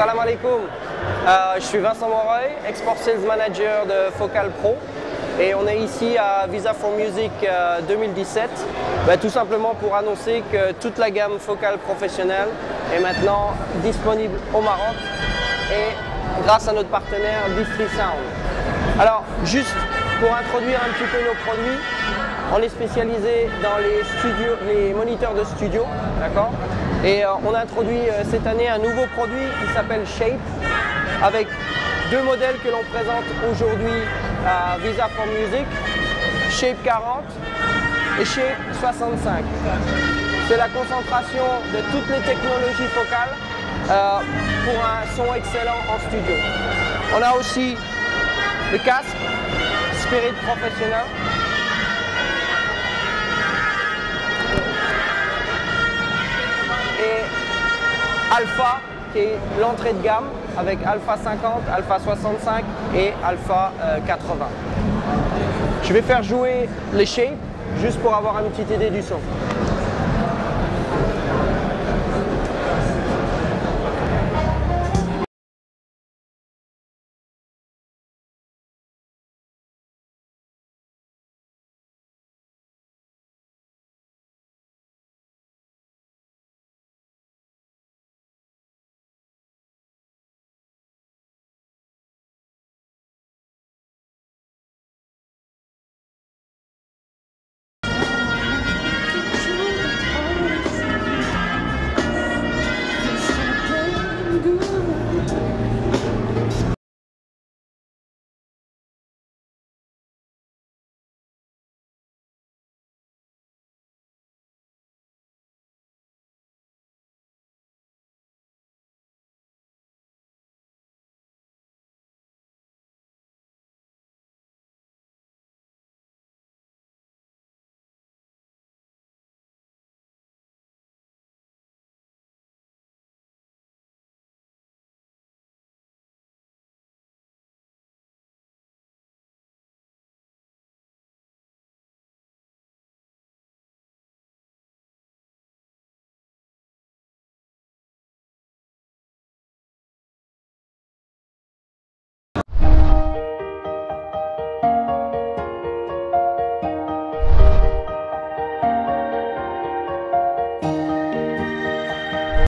Salam alaikum. Euh, je suis Vincent Moreuil, Export Sales Manager de Focal Pro. Et on est ici à Visa for Music 2017, euh, bah, tout simplement pour annoncer que toute la gamme Focal professionnelle est maintenant disponible au Maroc et grâce à notre partenaire Distri Sound. Alors, juste pour introduire un petit peu nos produits, on est spécialisé dans les, studios, les moniteurs de studio, d'accord? Et euh, on a introduit euh, cette année un nouveau produit qui s'appelle Shape, avec deux modèles que l'on présente aujourd'hui à Visa for Music, Shape 40 et Shape 65. C'est la concentration de toutes les technologies focales euh, pour un son excellent en studio. On a aussi le casque Spirit Professionnel Alpha, qui est l'entrée de gamme avec Alpha 50, Alpha 65 et Alpha 80. Euh, Je vais faire jouer les shapes juste pour avoir une petite idée du son.